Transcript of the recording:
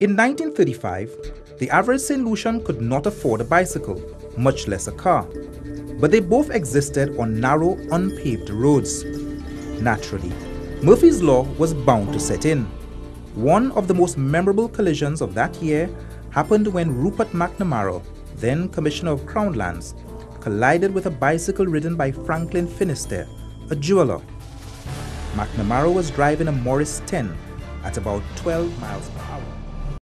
In 1935, the average St. Lucian could not afford a bicycle, much less a car. But they both existed on narrow, unpaved roads. Naturally, Murphy's Law was bound to set in. One of the most memorable collisions of that year happened when Rupert McNamara, then Commissioner of Crown Lands, collided with a bicycle ridden by Franklin Finisterre, a jeweler. McNamara was driving a Morris 10 at about 12 miles per hour.